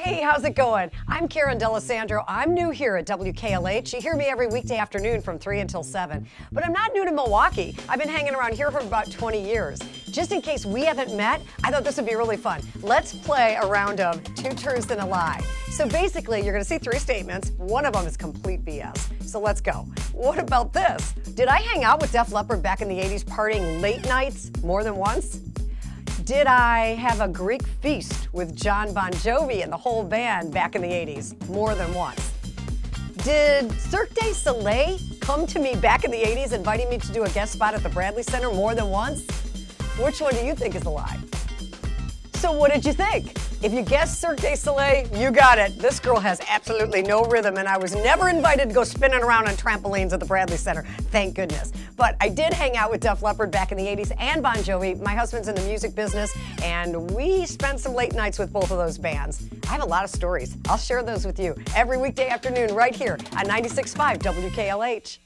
Hey, how's it going? I'm Karen Dalessandro. I'm new here at WKLH. You hear me every weekday afternoon from 3 until 7. But I'm not new to Milwaukee. I've been hanging around here for about 20 years. Just in case we haven't met, I thought this would be really fun. Let's play a round of two truths and a lie. So basically, you're going to see three statements. One of them is complete BS. So let's go. What about this? Did I hang out with Def Leppard back in the 80s partying late nights more than once? Did I have a Greek feast with John Bon Jovi and the whole band back in the 80s more than once? Did Cirque du Soleil come to me back in the 80s inviting me to do a guest spot at the Bradley Center more than once? Which one do you think is a lie? So what did you think? If you guessed Cirque du Soleil, you got it. This girl has absolutely no rhythm, and I was never invited to go spinning around on trampolines at the Bradley Center. Thank goodness. But I did hang out with Def Leppard back in the 80s and Bon Jovi. My husband's in the music business, and we spent some late nights with both of those bands. I have a lot of stories. I'll share those with you every weekday afternoon right here on 96.5 WKLH.